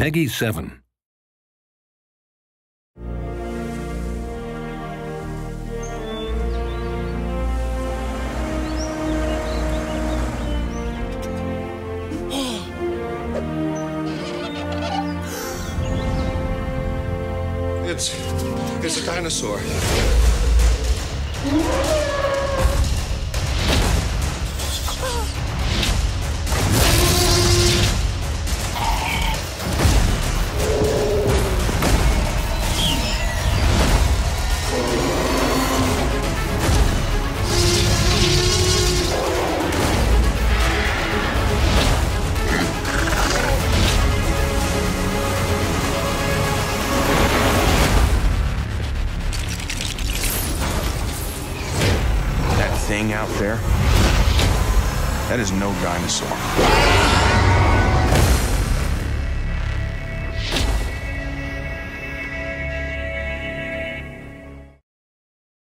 Peggy 7. It's it's a dinosaur. Thing out there, that is no dinosaur.